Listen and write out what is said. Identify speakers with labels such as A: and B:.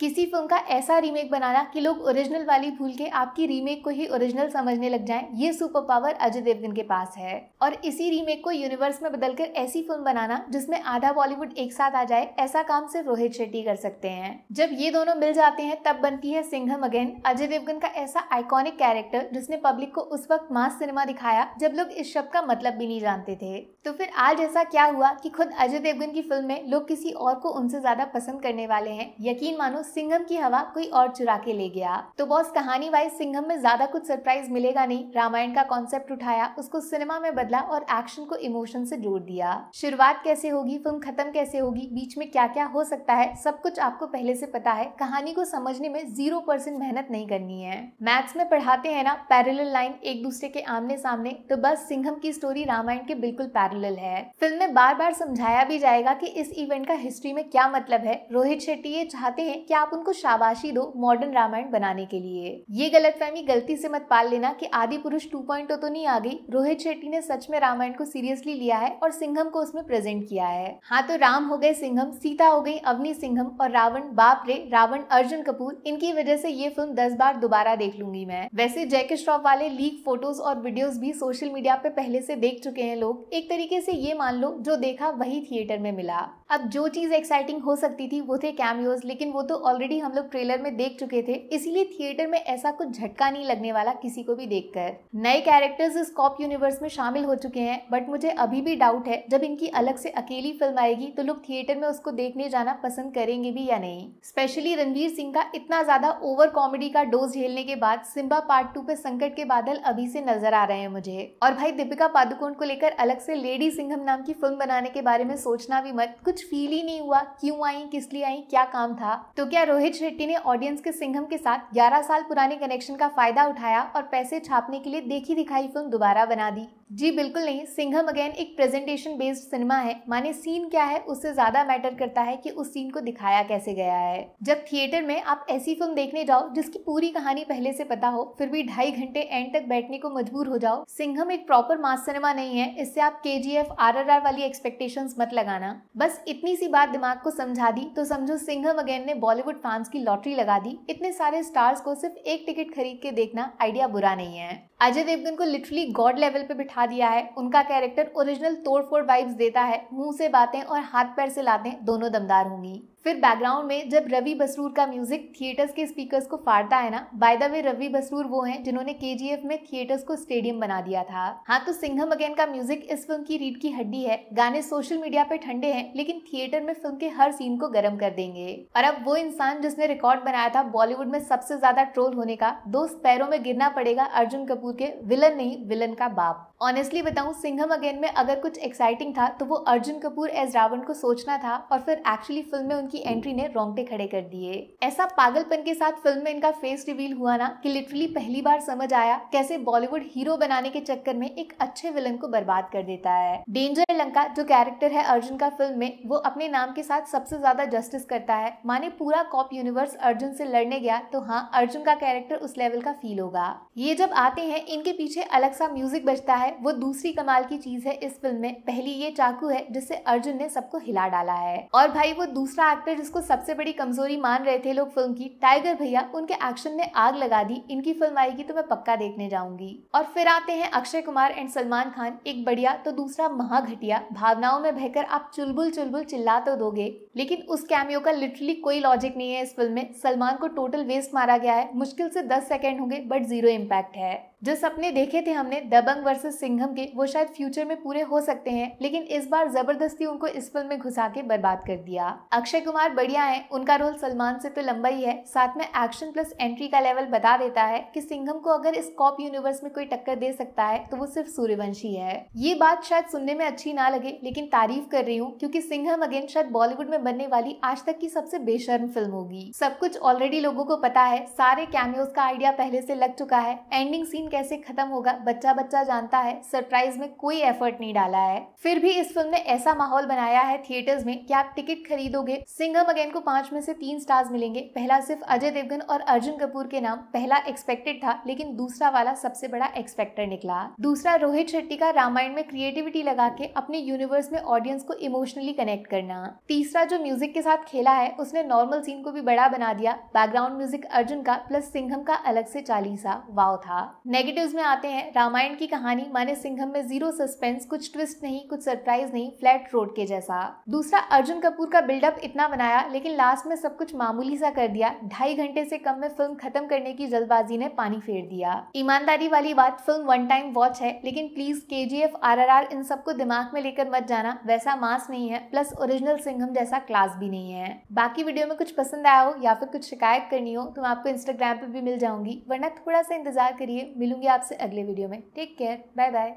A: किसी फ़िल्म का ऐसा रीमेक बनाना कि लोग ओरिजिनल वाली भूल के आपकी रीमेक को ही ओरिजिनल समझने लग जाएँ, ये सुपर पावर अजय देवगन के पास है। और इसी रीमेक को यूनिवर्स में बदलकर ऐसी फ़िल्म बनाना जिसमें आधा बॉलीवुड एक साथ आ जाए, ऐसा काम सिर्फ़ रोहित शेट्टी कर सकते हैं। जब ये दोनों मिल जाते हैं, तब बनती है सिंघम अगेन अजय देवगन का ऐसा आइकॉनिक कैरेक्टर जिसने पब्लिक को उस वक्त मास सिनेमा दिखाया जब लोग इस शब्द का मतलब भी नहीं जानते थे। तो फिर आज ऐसा क्या हुआ कि खुद अजय देवगन की फ़िल्म में लोग किसी और को उनसे ज़्यादा पसंद करने वाले हैं? यकीन मानो सिंघम की हवा कोई और चुरा के ले गया। तो बॉस कहानी वाइज सिंघम में ज़्यादा कुछ सरप्राइज़ मिलेगा नहीं। रामायण का कॉन्सेप्ट उठाया, उसको सिनेमा में बदला और एक्शन को इमोशन से जोड़ दिया। शुरुआत कैसे होगी फ़िल्म खत्म कैसे होगी, बीच में क्या क्या हो सकता है, सब कुछ आपको पहले से पता है। कहानी को समझने में ज़ीरो परसेंट मेहनत नहीं करनी है। मैथ्स में पढ़ाते हैं ना पैरेलल लाइन एक दूसरे के आमने सामने तो बस सिंघम की स्टोरी रामायण के बिल्कुल पैरेलल है। फ़िल्म में बार बार समझाया भी जाएगा कि इस इवेंट का हिस्ट्री में क्या मतलब है। रोहित शेट्टी ये चाहते हैं कि आप उनको शाबाशी दो मॉडर्न रामायण बनाने के लिए। ये गलत गलतफहमी गलती से मत पाल लेना कि आदि पुरुष 2.0 तो नहीं आ गई। रोहित शेट्टी ने सच में रामायण को सीरियसली लिया है और सिंघम को उसमें प्रेजेंट किया है। हाँ तो राम हो गए सिंघम, सीता हो गई अवनी सिंघम और रावण बाप रे, रावण अर्जुन कपूर, इनकी वजह से ये फ़िल्म दस बार दोबारा देख लूँगी मैं। वैसे जैके श्रॉफ वाले लीक फ़ोटोज़ और वीडियोस भी सोशल मीडिया पे पहले से देख चुके हैं लोग। एक तरीके से ये मान लो, जो देखा वही थिएटर में मिला। अब जो चीज़ एक्साइटिंग हो सकती थी, वो थे कैमियोज लेकिन वो तो ऑलरेडी हम लोग ट्रेलर में देख चुके थे, इसीलिए थिएटर में ऐसा कुछ झटका नहीं लगने वाला किसी को भी देखकर। नए कैरेक्टर्स इस कॉप यूनिवर्स में शामिल हो चुके हैं बट मुझे अभी भी डाउट है, जब इनकी अलग से अकेली फ़िल्म आएगी तो लोग थिएटर में उसको देखने जाना पसंद करेंगे भी या नहीं? स्पेशली रणवीर सिंह का इतना ज़्यादा ओवर कॉमेडी का डोज झेलने के बाद सिम्बा पार्ट टू पे संकट के बादल अभी से नज़र आ रहे हैं मुझे। और भाई दीपिका पादुकोण को लेकर अलग से लेडी सिंघम नाम की फ़िल्म बनाने के बारे में सोचना भी मत, कुछ फील ही नहीं हुआ, क्यों आई, किस लिए आई, क्या काम था? तो क्या रोहित शेट्टी ने ऑडियंस के सिंघम के साथ 11 साल पुराने कनेक्शन का फ़ायदा उठाया और पैसे छापने के लिए देखी दिखाई फ़िल्म दोबारा बना दी। जी बिल्कुल नहीं, सिंघम अगेन एक प्रेजेंटेशन बेस्ड सिनेमा है। माने सीन क्या है, उससे ज़्यादा मैटर करता है कि उस सीन को दिखाया कैसे गया है। जब थिएटर में आप ऐसी फ़िल्म देखने जाओ, जिसकी पूरी कहानी पहले से पता हो, फिर भी ढाई घंटे एंड तक बैठने को मजबूर हो जाओ, सिंघम एक प्रॉपर मास सिनेमा नहीं है। इससे आप K G F R R R वाली एक्सपेक्टेशन मत लगाना। बस इतनी सी बात दिमाग को समझा दी तो समझो सिंघम अगेन ने बॉलीवुड फैंस की लॉटरी लगा दी। इतने सारे स्टार्स को सिर्फ़ एक टिकट खरीद के देखना आइडिया बुरा नहीं है। अजय देवगन को लिटरली गॉड लेवल पे बिठा दिया है। उनका कैरेक्टर ओरिजिनल तोड़ फोड़ वाइब्स देता है। मुँह से बातें और हाथ पैर से लातें दोनों दमदार होंगी। फिर बैकग्राउंड में जब रवि बसरूर का म्यूज़िक थिएटर्स के स्पीकर्स को फाड़ता है ना by the way Ravi Basrur वो हैं जिन्होंने के में थिएटर्स को स्टेडियम बना दिया था। हाँ तो सिंघम अगेन का म्यूज़िक इस फ़िल्म की रीड की हड्डी है। गाने सोशल मीडिया पे ठंडे हैं, लेकिन थिएटर में फ़िल्म के हर सीन को गर्म कर देंगे। और अब वो इंसान जिसने रिकॉर्ड बनाया था बॉलीवुड में सबसे ज़्यादा ट्रोल होने का, दोस्त पैरों में गिरना पड़ेगा अर्जुन कपूर के विलन नहीं, विलन का बाप। ऑनेस्टली बताऊँ सिंघम अगेन में अगर कुछ एक्साइटिंग था तो वो अर्जुन कपूर एज रावण को सोचना था और फिर एक्चुअली फ़िल्म में उनकी एंट्री ने रोंगटे खड़े कर दिए। ऐसा पागलपन के साथ फ़िल्म में इनका फेस रिवील हुआ ना कि लिटरली पहली बार समझ आया कैसे बॉलीवुड हीरो बनाने के चक्कर में एक अच्छे विलन को बर्बाद कर देता है। डेंजर लंका जो कैरेक्टर है अर्जुन का फ़िल्म में, वो अपने नाम के साथ सबसे ज़्यादा जस्टिस करता है। माने पूरा कॉप यूनिवर्स अर्जुन से लड़ने गया तो हाँ अर्जुन का कैरेक्टर उस लेवल का फील होगा। ये जब आते हैं, इनके पीछे अलग सा म्यूज़िक बजता है वो दूसरी कमाल की चीज़ है इस फ़िल्म में। पहली ये चाकू है, जिससे अर्जुन ने सबको हिला डाला है। और भाई, वो दूसरा एक्टर जिसको सबसे बड़ी कमज़ोरी मान रहे थे लोग फ़िल्म की टाइगर भैया, उनके एक्शन ने आग लगा दी। इनकी फ़िल्म आएगी तो मैं पक्का देखने जाऊँगी। और फिर आते हैं अक्षय कुमार एंड सलमान खान, एक बढ़िया तो दूसरा महाघटिया। भावनाओं में बहकर आप चुलबुल चुलबुल चिल्ला तो दोगे, लेकिन उस कैमियो का लिटरली कोई लॉजिक नहीं है इस फ़िल्म में। सलमान को टोटल वेस्ट मारा गया है। मुश्किल से दस सेकेंड होंगे बट ज़ीरो इम्पैक्ट है। जो सपने देखे थे हमने, दबंग वर्सेस सिंघम के, वो शायद फ्यूचर में पूरे हो सकते हैं, लेकिन इस बार ज़बरदस्ती उनको इस फ़िल्म में घुसा के बर्बाद कर दिया। अक्षय कुमार बढ़िया है, उनका रोल सलमान से तो लंबा ही है, साथ में एक्शन प्लस एंट्री का लेवल बता देता है कि सिंघम को अगर इस कॉप यूनिवर्स में कोई टक्कर दे सकता है तो वो सिर्फ़ सूर्यवंशी है। ये बात शायद सुनने में अच्छी ना लगे, लेकिन तारीफ़ कर रही हूँ, क्यूँकी सिंघम अगेन शायद बॉलीवुड में बनने वाली आज तक की सबसे बेशर्म फ़िल्म होगी। सब कुछ ऑलरेडी लोगों को पता है, सारे कैमियोज का आइडिया पहले से लग चुका है एंडिंग सीन कैसे खत्म होगा? बच्चा बच्चा जानता है, सरप्राइज़ में कोई एफर्ट नहीं डाला है। फिर भी इस फ़िल्म ने ऐसा माहौल बनाया है थिएटर्स में कि आप टिकट खरीदोगे सिंगम अगेन को पाँच में से तीन स्टार्स मिलेंगे। पहला सिर्फ़ अजय देवगन और अर्जुन कपूर के नाम, पहला एक्सपेक्टेड था, लेकिन दूसरा वाला सबसे बड़ा एक्सपेक्टर निकला। दूसरा, रोहित शेट्टी का रामायण में क्रिएटिविटी लगा के अपने यूनिवर्स में ऑडियंस को इमोशनली कनेक्ट करना। तीसरा, जो म्यूज़िक के साथ खेला है, उसने नॉर्मल सीन को भी बड़ा बना दिया। बैकग्राउंड म्यूज़िक अर्जुन का प्लस सिंघम का अलग से चालीसा। वाव था। नेगेटिव्स में आते हैं। रामायण की कहानी माने सिंघम में ज़ीरो सस्पेंस, कुछ ट्विस्ट नहीं, कुछ सरप्राइज़ नहीं, फ्लैट रोड के जैसा। दूसरा, अर्जुन कपूर का बिल्डअप इतना बनाया, लेकिन लास्ट में सब कुछ मामूली सा कर दिया। ढाई घंटे से कम में फ़िल्म खत्म करने की जल्दबाजी ने पानी फेर दिया। ईमानदारी वाली बात, फ़िल्म वन टाइम वॉच है, लेकिन please K G F R R R इन सबको दिमाग में लेकर मत जाना। वैसा मास नहीं है, प्लस ओरिजिनल सिंघम जैसा क्लास भी नहीं है। बाकी वीडियो में कुछ पसंद आया हो, या फिर कुछ शिकायत करनी हो तो मैं आपको इंस्टाग्राम पे भी मिल जाऊँगी, वरना थोड़ा सा इंतज़ार करिए मिलूँगी आपसे अगले वीडियो में। Take care bye bye